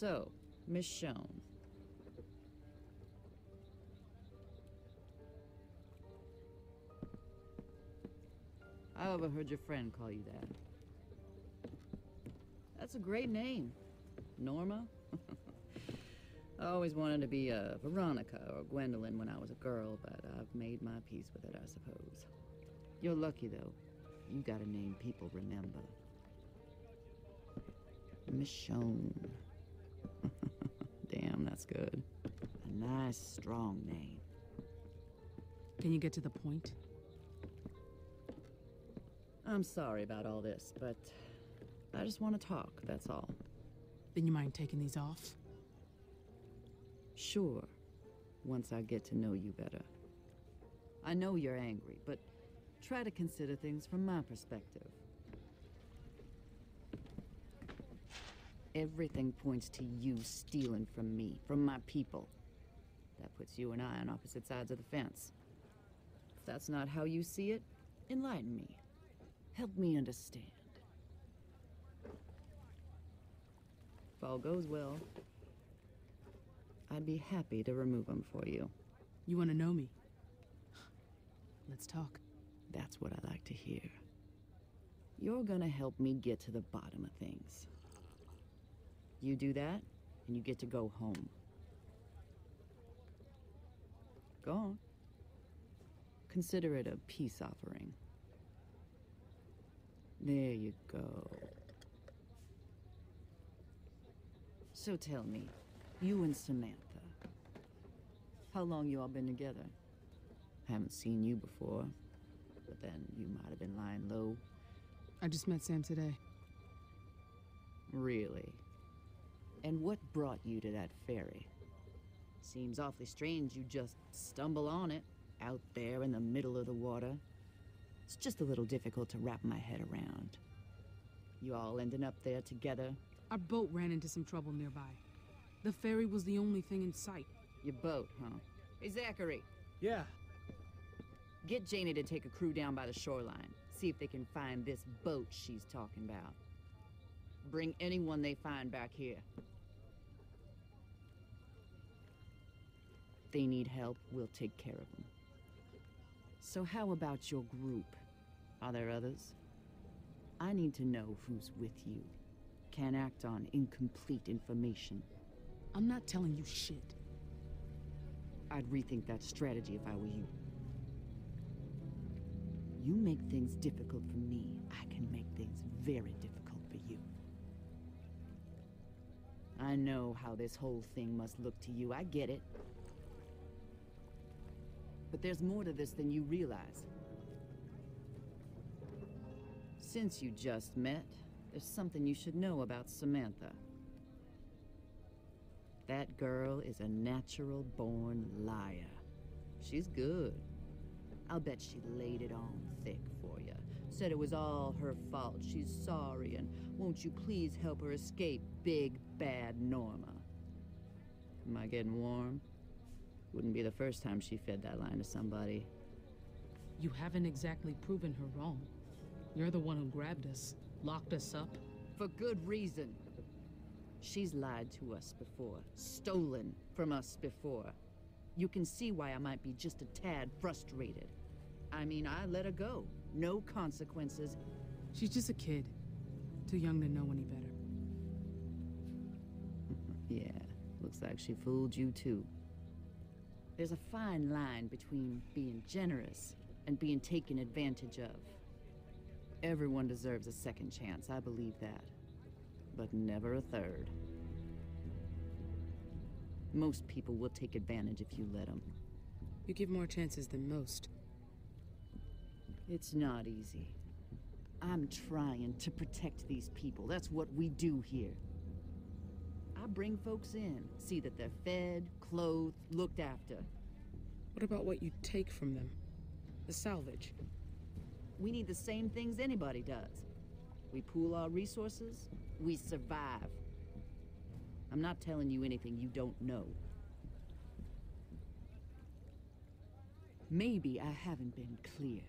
So, Michonne. I overheard your friend call you that. That's a great name. Norma? I always wanted to be a Veronica or Gwendolyn when I was a girl, but I've made my peace with it, I suppose. You're lucky, though. You got a name people remember. Michonne. Damn, that's good. A nice, strong name. Can you get to the point? I'm sorry about all this, but I just want to talk, that's all. Then you mind taking these off? Sure, once I get to know you better. I know you're angry, but try to consider things from my perspective. Everything points to you stealing from me, from my people. That puts you and I on opposite sides of the fence. If that's not how you see it, enlighten me. Help me understand. If all goes well, I'd be happy to remove them for you. You want to know me? Let's talk. That's what I like to hear. You're gonna help me get to the bottom of things. You do that, and you get to go home. Go on. Consider it a peace offering. There you go. So tell me, you and Samantha, how long you all been together? Haven't seen you before, but then you might have been lying low. I just met Sam today. Really? And what brought you to that ferry? Seems awfully strange you just stumble on it, out there in the middle of the water. It's just a little difficult to wrap my head around. You all ending up there together? Our boat ran into some trouble nearby. The ferry was the only thing in sight. Your boat, huh? Hey, Zachary, Yeah, get Janie to take a crew down by the shoreline. See if they can find this boat she's talking about. Bring anyone they find back here. They need help, we'll take care of them. So how about your group? Are there others? I need to know who's with you. Can't act on incomplete information. I'm not telling you shit. I'd rethink that strategy if I were you. You make things difficult for me, I can make things very difficult for you. I know how this whole thing must look to you, I get it. But there's more to this than you realize. Since you just met, there's something you should know about Samantha. That girl is a natural born liar. She's good. I'll bet she laid it on thick for you. Said it was all her fault. She's sorry, and won't you please help her escape big bad Norma? Am I getting warm? Wouldn't be the first time she fed that line to somebody. You haven't exactly proven her wrong. You're the one who grabbed us, locked us up. For good reason. She's lied to us before, stolen from us before. You can see why I might be just a tad frustrated. I mean, I let her go. No consequences. She's just a kid. Too young to know any better. Yeah, looks like she fooled you too. There's a fine line between being generous and being taken advantage of. Everyone deserves a second chance, I believe that. But never a third. Most people will take advantage if you let them. You give more chances than most. It's not easy. I'm trying to protect these people. That's what we do here. I bring folks in, see that they're fed, clothed, looked after. What about what you take from them? The salvage. We need the same things anybody does. We pool our resources, we survive. I'm not telling you anything you don't know. Maybe I haven't been clear.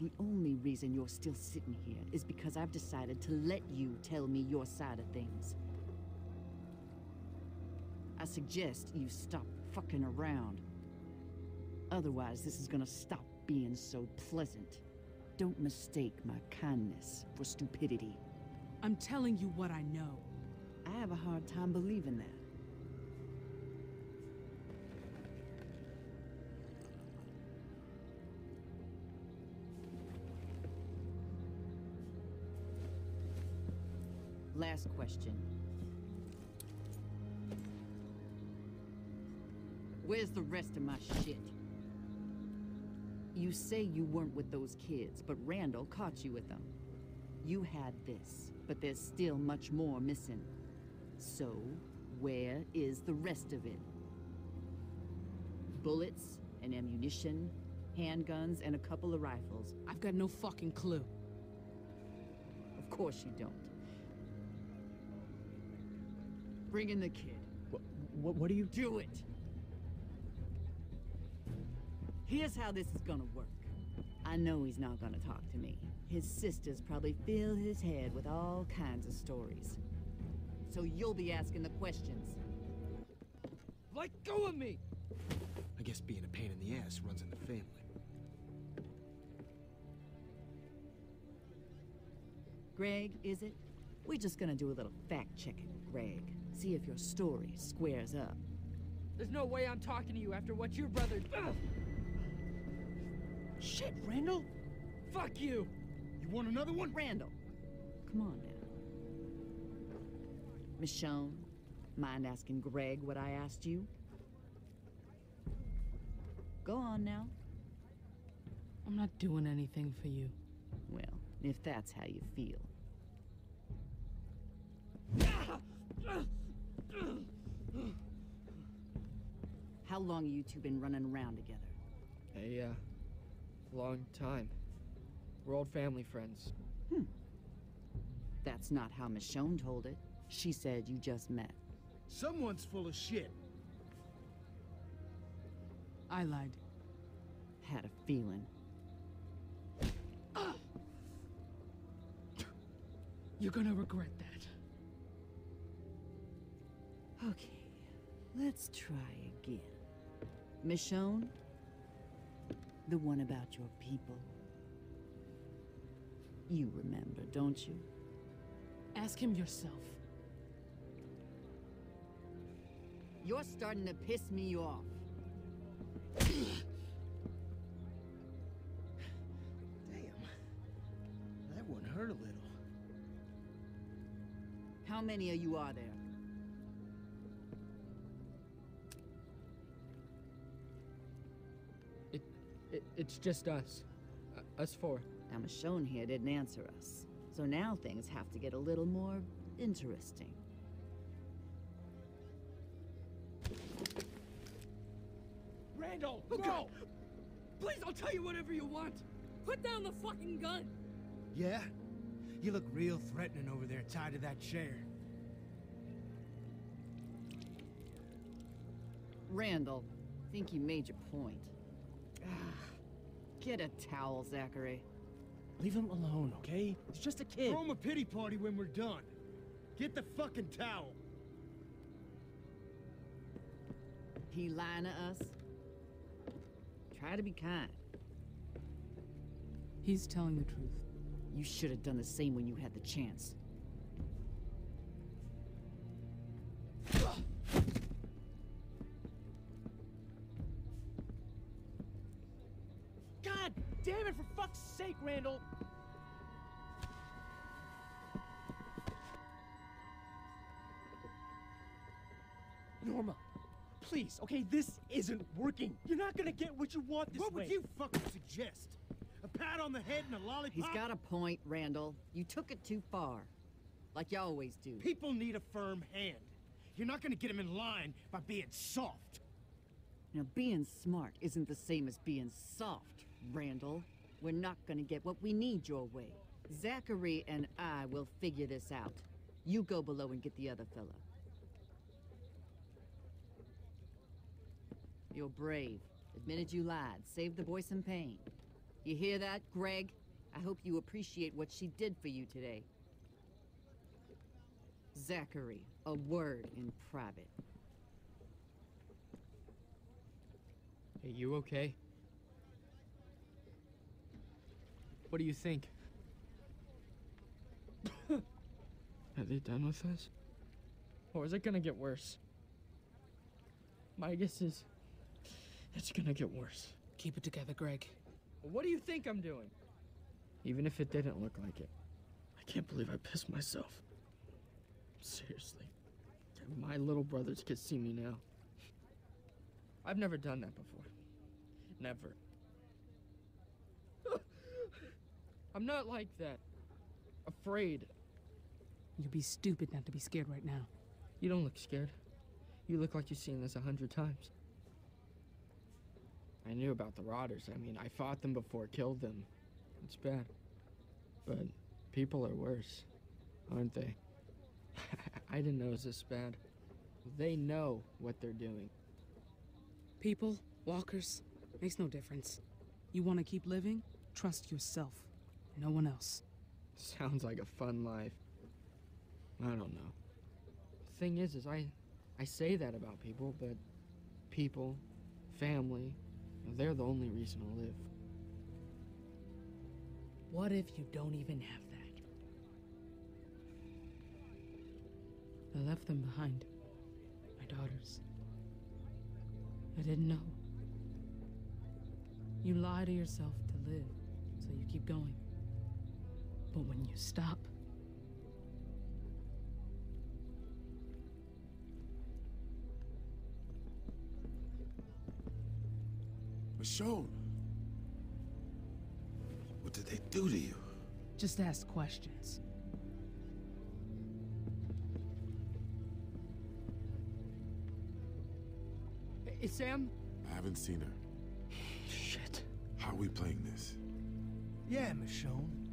The only reason you're still sitting here is because I've decided to let you tell me your side of things. Suggest you stop fucking around. Otherwise, this is gonna stop being so pleasant. Don't mistake my kindness for stupidity. I'm telling you what I know. I have a hard time believing that. Last question. Where's the rest of my shit? You say you weren't with those kids, but Randall caught you with them. You had this, but there's still much more missing. So, where is the rest of it? Bullets and ammunition, handguns, and a couple of rifles. I've got no fucking clue. Of course you don't. Bring in the kid. What, what, what do you... Do it! Here's how this is gonna work. I know he's not gonna talk to me. His sisters probably fill his head with all kinds of stories. So you'll be asking the questions. Let go of me! I guess being a pain in the ass runs in the family. Greg, is it? We're just gonna do a little fact-checking, Greg. See if your story squares up. There's no way I'm talking to you after what your brother. Ugh! Shit, Randall! Fuck you! You want another one? Randall, come on now. Michonne, mind asking Greg what I asked you? Go on now. I'm not doing anything for you. Well, if that's how you feel. How long you two been running around together? Hey, uh, long time. We're old family friends. Hmm. That's not how Michonne told it. She said you just met. Someone's full of shit. I lied. Had a feeling. You're gonna regret that. Okay, let's try again. Michonne? The one about your people. You remember, don't you? Ask him yourself. You're starting to piss me off. Damn. That one hurt a little. How many of you are there? It's just us. Uh, us four. Now, Michonne here didn't answer us. So now things have to get a little more interesting. Randall, no! Please, I'll tell you whatever you want. Put down the fucking gun! Yeah? You look real threatening over there tied to that chair. Randall, I think you made your point. Get a towel, Zachary. Leave him alone, okay? He's just a kid. Throw him a pity party when we're done. Get the fucking towel. He lying to us? Try to be kind. He's telling the truth. You should have done the same when you had the chance. Sake, Randall! Norma, please, okay, this isn't working. You're not gonna get what you want this what way. would you fucking suggest? A pat on the head and a lollipop? He's got a point, Randall. You took it too far. Like you always do. People need a firm hand. You're not gonna get them in line by being soft. Now, being smart isn't the same as being soft, Randall. We're not gonna get what we need your way. Zachary and I will figure this out. You go below and get the other fella. You're brave. Admitted you lied. Saved the boy some pain. You hear that, Greg? I hope you appreciate what she did for you today. Zachary, a word in private. Hey, you okay? What do you think? Are they done with us? Or is it gonna get worse? My guess is it's gonna get worse. Keep it together, Greg. What do you think I'm doing? Even if it didn't look like it. I can't believe I pissed myself. Seriously. My little brothers could see me now. I've never done that before. Never. I'm not like that. Afraid. You'd be stupid not to be scared right now. You don't look scared. You look like you've seen this a hundred times. I knew about the Rotters. I mean, I fought them before, killed them. It's bad. But people are worse, aren't they? I didn't know it was this bad. They know what they're doing. People, walkers, makes no difference. You want to keep living? Trust yourself. No one else. Sounds like a fun life. I don't know. Thing is, is I, I say that about people, but people, family, they're the only reason to live. What if you don't even have that? I left them behind. My daughters. I didn't know. You lie to yourself to live, so you keep going. But when you stop, Michonne! What did they do to you? just ask questions. Hey, Sam? I haven't seen her. Shit. How are we playing this? Yeah, Michonne.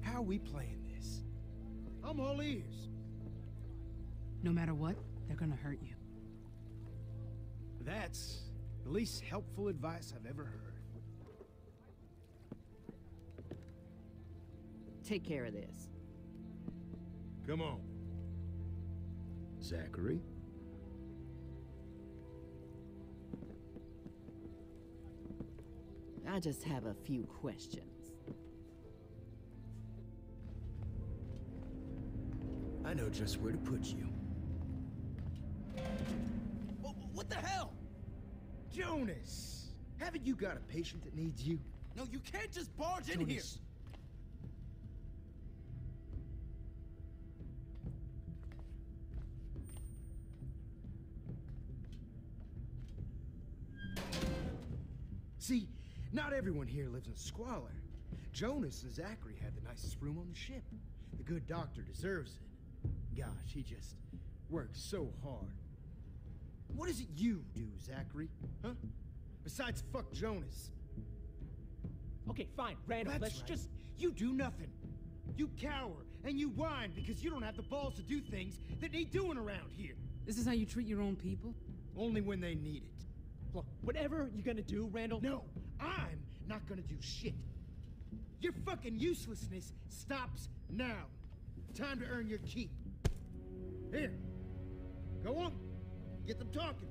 How are we playing this? I'm all ears. No matter what, they're gonna hurt you. That's the least helpful advice I've ever heard. Take care of this. Come on. Zachary? I just have a few questions. Know just where to put you. What the hell? Jonas! Haven't you got a patient that needs you? No, you can't just barge in here. See, not everyone here lives in squalor. Jonas and Zachary had the nicest room on the ship. The good doctor deserves it. Gosh, he just works so hard. What is it you do, Zachary? Huh? Besides fuck Jonas. Okay, fine, Randall, That's let's right. just... You do nothing. You cower and you whine because you don't have the balls to do things that need doing around here. This is how you treat your own people? Only when they need it. Look, whatever you're gonna do, Randall... No, I'm not gonna do shit. Your fucking uselessness stops now. Time to earn your keep. Here. Go on. Get them talking.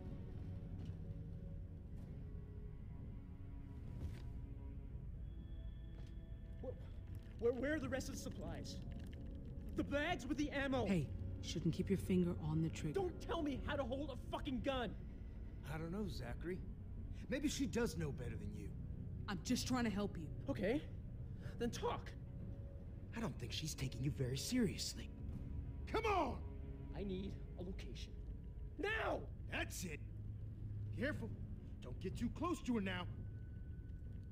Where, where are the rest of the supplies? The bags with the ammo! Hey, shouldn't keep your finger on the trigger. Don't tell me how to hold a fucking gun! I don't know, Zachary. Maybe she does know better than you. I'm just trying to help you. Okay, then talk. I don't think she's taking you very seriously. Come on! I need a location. Now! That's it. Careful. Don't get too close to her now.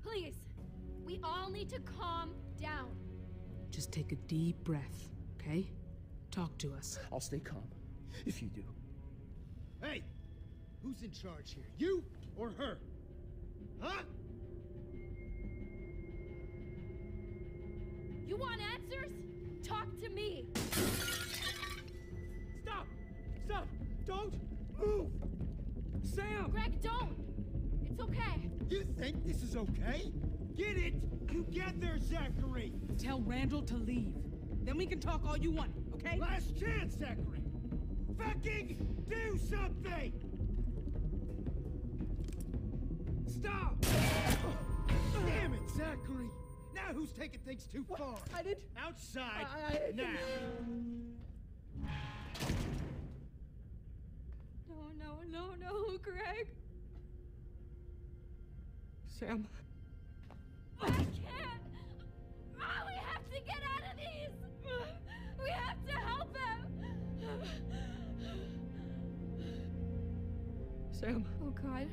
Please, we all need to calm down. Just take a deep breath, okay? Talk to us. I'll stay calm, if you do. Hey! Who's in charge here? You or her? Huh? You want answers? Talk to me. Sam! Greg, don't. It's okay. You think this is okay? Get it together, Zachary! Tell Randall to leave. Then we can talk all you want, okay? Last chance, Zachary! Fucking do something! Stop! Damn it, Zachary! Now who's taking things too far? I didn't. Outside I- I- now. Sam, I can't. Oh, we have to get out of these. We have to help him. Sam, Oh God,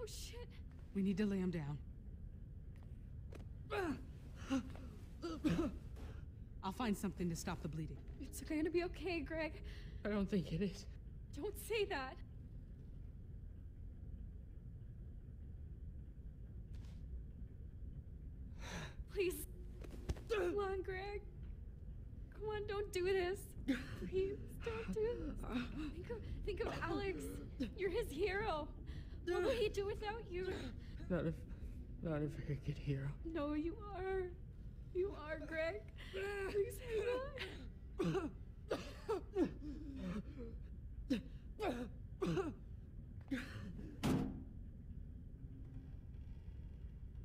Oh shit! We need to lay him down. I'll find something to stop the bleeding. It's gonna be okay, Greg. I don't think it is. Don't say that. Please. Come on, Greg. Come on, don't do this. Please, don't do this. Think of, think of Alex. You're his hero. What would he do without you? Not a, not a very good hero. No, you are. You are, Greg. Please hang on.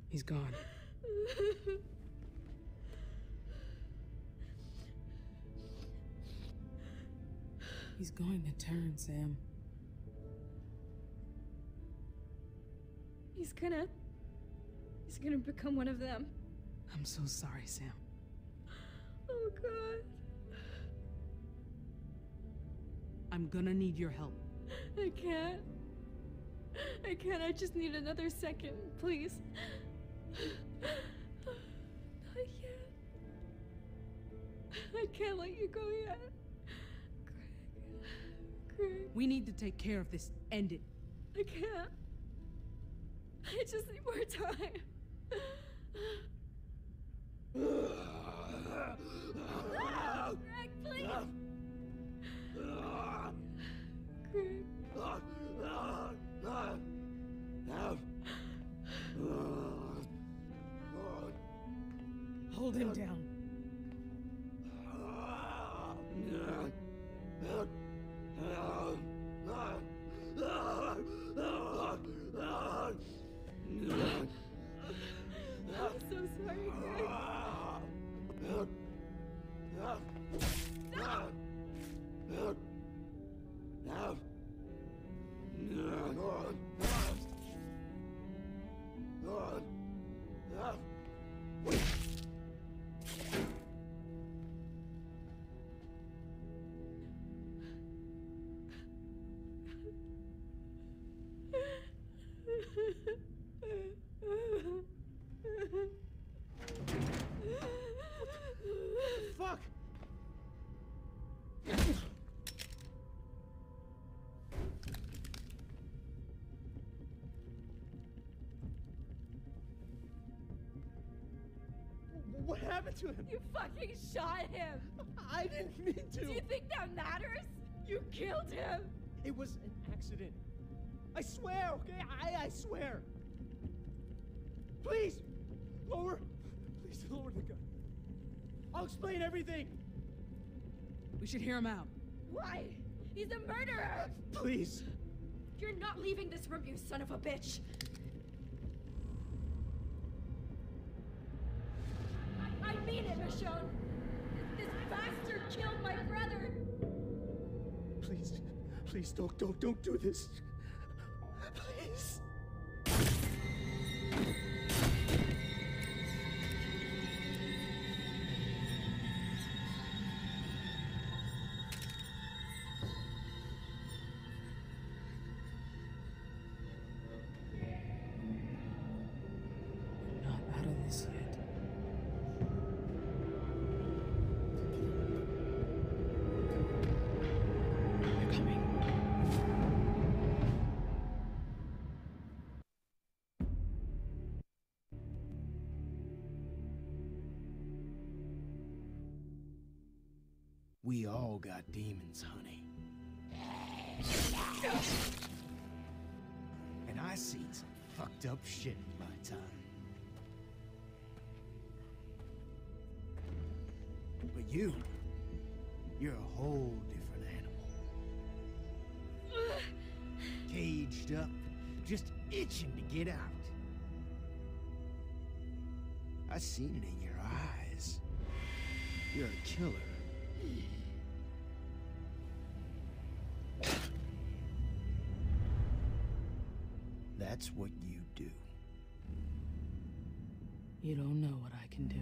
He's gone. He's going to turn, Sam. Gonna. He's gonna become one of them. I'm so sorry, Sam. Oh, God. I'm gonna need your help. I can't. I can't. I just need another second, please. Not yet. I can't let you go yet. Greg. Greg. We need to take care of this. End it. I can't. I just need more time. What happened to him? You fucking shot him. I didn't mean to. Do you think that matters? You killed him. It was an accident. I swear, okay? I, I swear. Please, lower. Please lower the gun. I'll explain everything. We should hear him out. Why? He's a murderer. Please. You're not leaving this room, you son of a bitch. I it, Michonne. This bastard killed my brother. Please, please don't, don't, don't do this. Please. We all got demons, honey. And I've seen some fucked up shit in my time. But you, you're a whole different animal. Caged up, just itching to get out. I seen it in your eyes. You're a killer. That's what you do. You don't know what I can do.